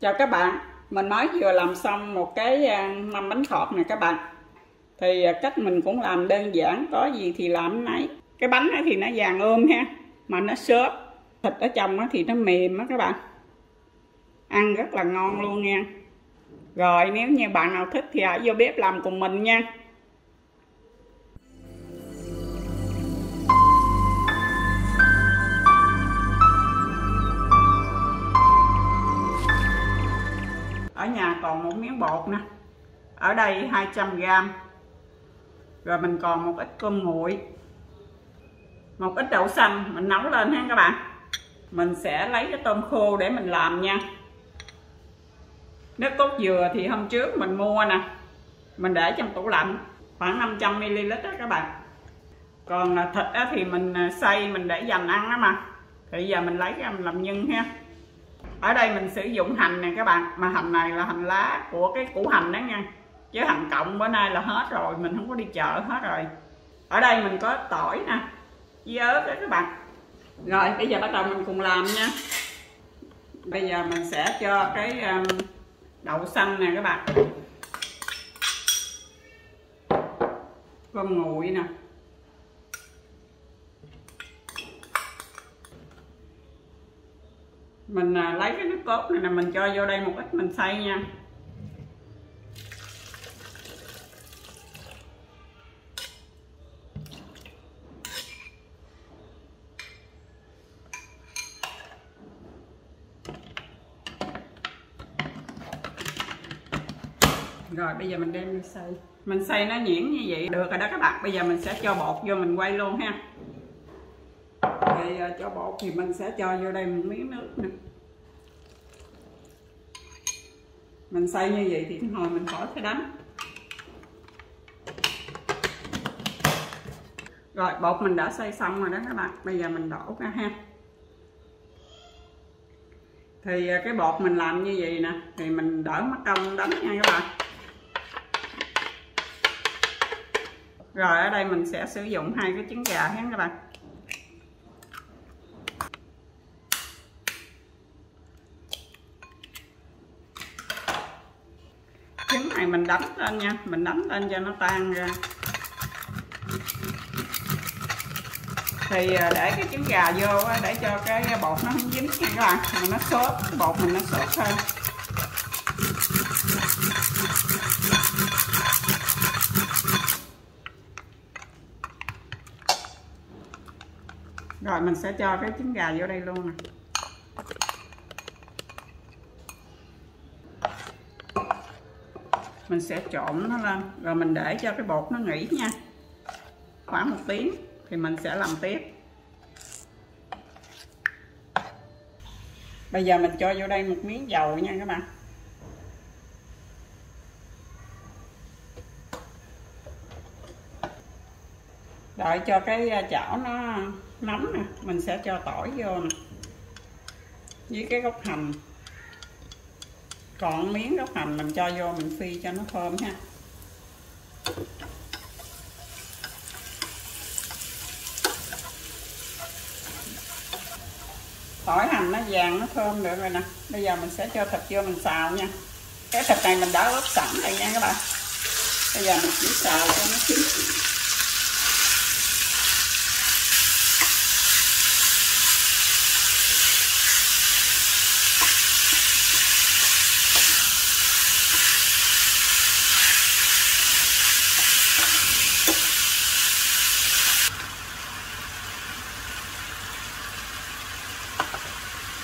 Chào các bạn, mình mới vừa làm xong một cái à, mâm bánh khọt này các bạn. Thì à, cách mình cũng làm đơn giản, có gì thì làm nấy. Cái bánh thì nó vàng ươm ha, mà nó xốp. Thịt ở trong thì nó mềm á các bạn. Ăn rất là ngon luôn nha. Rồi nếu như bạn nào thích thì hãy vô bếp làm cùng mình nha. Ở nhà còn một miếng bột nè. Ở đây 200 gram rồi mình còn một ít cơm nguội. Một ít đậu xanh, mình nấu lên ha các bạn. Mình sẽ lấy cái tôm khô để mình làm nha. Nước cốt dừa thì hôm trước mình mua nè. Mình để trong tủ lạnh, khoảng 500 ml đó các bạn. Còn à, thịt thì mình à, xay, mình để dành ăn đó mà. Thì giờ mình lấy ra mình làm nhân ha ở đây mình sử dụng hành nè các bạn. Mà hành này là hành lá của cái củ hành đó nha. Chứ hành cộng bữa nay là hết rồi mình không có đi chợ hết rồi. Ở đây mình có tỏi nè với ớt đó các bạn. Rồi bây giờ bắt đầu mình cùng làm nha. Bây giờ mình sẽ cho cái um, đậu xanh nè các bạn. Cơm nguội nè. Mình à, lấy cái nước cốt này là mình cho vô đây một ít, mình xay nha. Rồi, bây giờ mình đem đi xay. Mình xay nó nhuyễn như vậy. Được rồi đó các bạn. Bây giờ mình sẽ cho bột vô mình quay luôn ha. À, cho bột thì mình sẽ cho vô đây một miếng nước nè. Mình xay như vậy thì hồi mình khỏi phải đánh. Rồi, bột mình đã xay xong rồi đó các bạn. Bây giờ mình đổ ra ha. Thì à, cái bột mình làm như vậy nè, thì mình đỡ mất công đánh nha các bạn. Rồi, ở đây mình sẽ sử dụng hai cái trứng gà hết các bạn trứng này mình đánh lên nha. Mình đánh lên cho nó tan ra. Thì à, để cái trứng gà vô để cho cái bột nó không dính nha các bạn. Mà nó xốp bột mình nó xốp hơn rồi mình sẽ cho cái trứng gà vô đây luôn nè. Mình sẽ trộn nó lên rồi mình để cho cái bột nó nghỉ nha. Khoảng một tiếng thì mình sẽ làm tiếp. Bây giờ mình cho vô đây một miếng dầu nha các bạn. Đợi cho cái à, chảo nó nóng nè, mình sẽ cho tỏi vô nè, với cái gốc hành còn miếng gốc hành mình cho vô, mình phi cho nó thơm ha. Tỏi hành nó vàng, nó thơm được rồi nè. Bây giờ mình sẽ cho thịt vô mình xào nha. Cái thịt này mình đã ướp sẵn rồi nha các bạn. Bây giờ mình chỉ xào cho nó chín.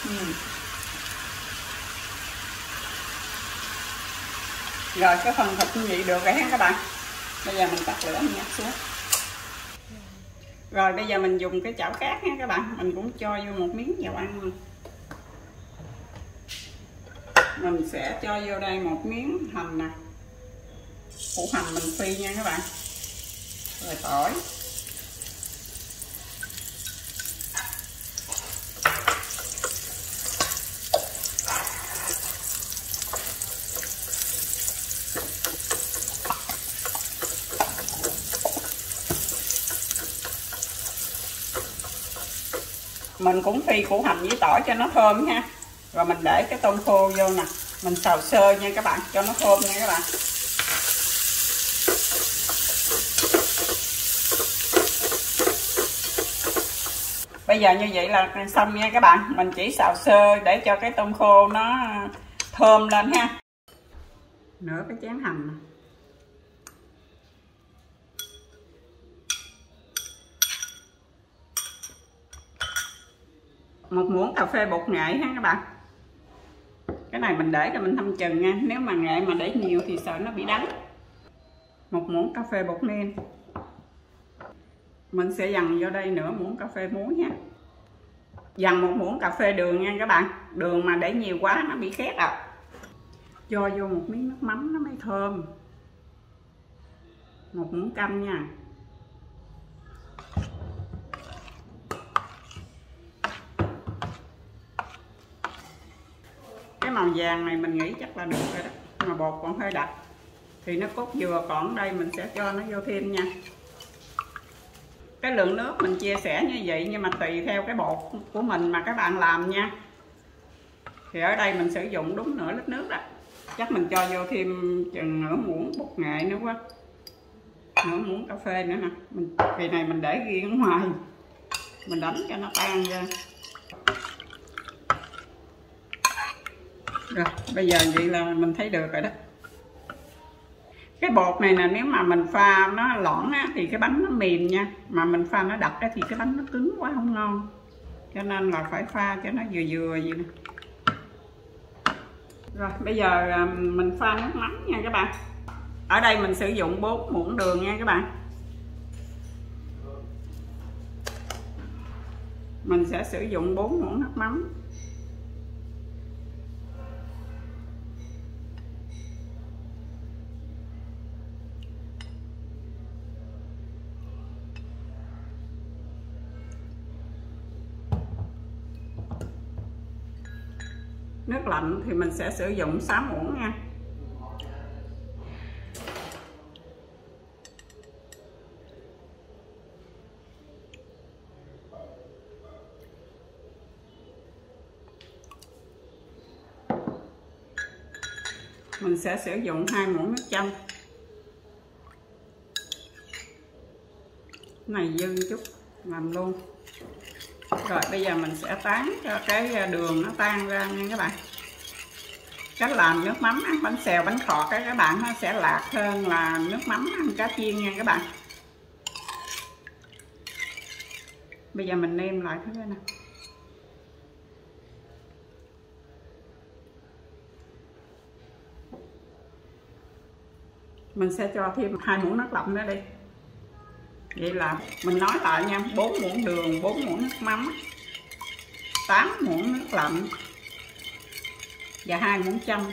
Ừ. rồi, cái phần thịt như vậy được rồi ha các bạn. Bây giờ mình tắt lửa mình nhắc xuống. Rồi, bây giờ mình dùng cái chảo cát nha các bạn. Mình cũng cho vô một miếng dầu ăn luôn. Mình sẽ cho vô đây một miếng hành nè củ hành mình phi nha các bạn. Rồi, tỏi. Mình cũng phi củ hành với tỏi cho nó thơm ha. Rồi mình để cái tôm khô vô nè. Mình xào sơ nha các bạn, cho nó thơm nha các bạn. Bây giờ như vậy là xong nha các bạn. Mình chỉ xào sơ để cho cái tôm khô nó thơm lên ha. Nửa cái chén hành một muỗng cà phê bột nghệ ha các bạn. Cái này mình để cho mình thăm chừng nha. Nếu mà nghệ mà để nhiều thì sợ nó bị đắng. Một muỗng cà phê bột nêm. Mình sẽ dằn vô đây nửa muỗng cà phê muối nha. Dằn một muỗng cà phê đường nha các bạn. Đường mà để nhiều quá nó bị khét à cho vô một miếng nước mắm nó mới thơm. Một muỗng canh nha. Màu vàng này mình nghĩ chắc là được rồi đó. Mà bột còn hơi đặc. Thì nó cốt dừa còn đây, mình sẽ cho nó vô thêm nha. Cái lượng nước mình chia sẻ như vậy, nhưng mà tùy theo cái bột của mình mà các bạn làm nha. Thì ở đây mình sử dụng đúng nửa lít nước đó. Chắc mình cho vô thêm chừng nửa muỗng bột nghệ nữa quá. Nửa muỗng cà phê nữa nè. Mình, kỳ này mình để riêng ở ngoài. Mình đánh cho nó tan ra. Rồi bây giờ vậy là mình thấy được rồi đó. Cái bột này nè nếu mà mình pha nó lỏng á, thì cái bánh nó mềm nha. Mà mình pha nó đặc á, thì cái bánh nó cứng quá không ngon. Cho nên là phải pha cho nó vừa vừa vậy nè. Rồi bây giờ à, mình pha nước mắm nha các bạn. Ở đây mình sử dụng 4 muỗng đường nha các bạn. Mình sẽ sử dụng 4 muỗng nước mắm. Nước lạnh thì mình sẽ sử dụng 6 muỗng nha. Mình sẽ sử dụng hai muỗng nước chanh. Này dư chút, làm luôn rồi, bây giờ mình sẽ tán cho cái à, đường nó tan ra nha các bạn. Cách làm nước mắm ăn, bánh xèo, bánh khọt các bạn nó sẽ lạc hơn là nước mắm ăn cá chiên nha các bạn. Bây giờ mình nêm lại thứ này nè. Mình sẽ cho thêm hai muỗng nước lọc nữa đi vậy là mình nói lại nha 4 muỗng đường 4 muỗng nước mắm 8 muỗng nước lạnh và hai muỗng chanh.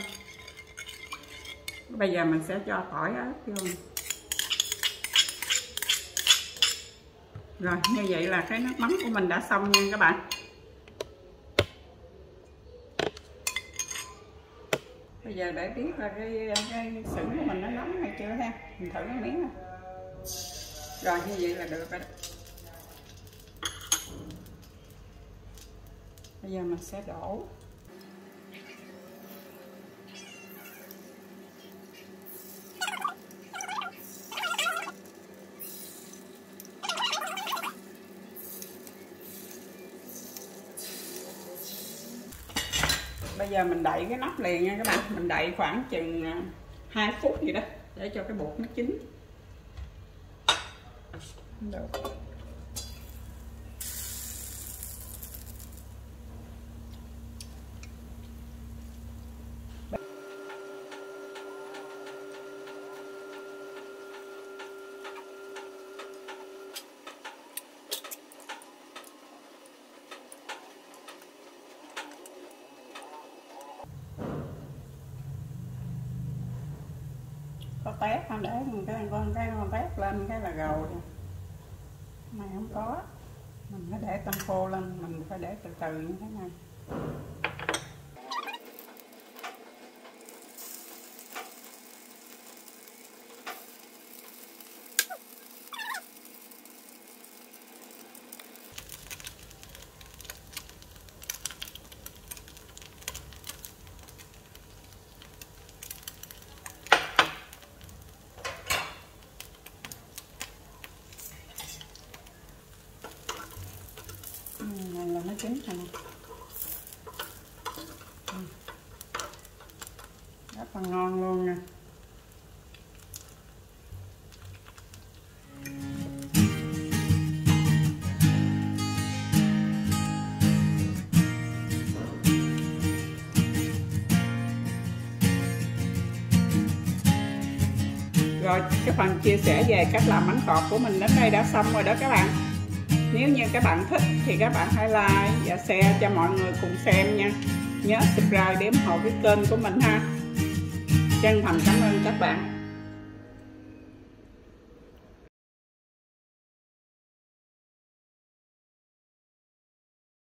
Bây giờ mình sẽ cho tỏi ớt vô. Rồi như vậy là cái nước mắm của mình đã xong nha các bạn. Bây giờ để biết là cái, cái sửng của mình nó nóng hay chưa ha? Mình thử cái miếng này rồi, như vậy là được rồi đó. Bây giờ mình sẽ đổ. Bây giờ mình đậy cái nắp liền nha các bạn. Mình đậy khoảng chừng à, 2 phút gì đó để cho cái bột nó chín. No. có tép không để cái con cái con tép lên cái là gầu này không có. Mình phải để tăng khô lên, mình phải để từ từ như thế này chín này nè rất là ngon luôn nè. Rồi cái phần chia sẻ về cách làm bánh cọt của mình đến đây đã xong rồi đó các bạn nếu như các bạn thích thì các bạn hãy like và share cho mọi người cùng xem nha. Nhớ subscribe để ủng hộ cái kênh của mình ha. Chân thành cảm ơn các bạn.